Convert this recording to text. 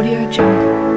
Audio Jungle.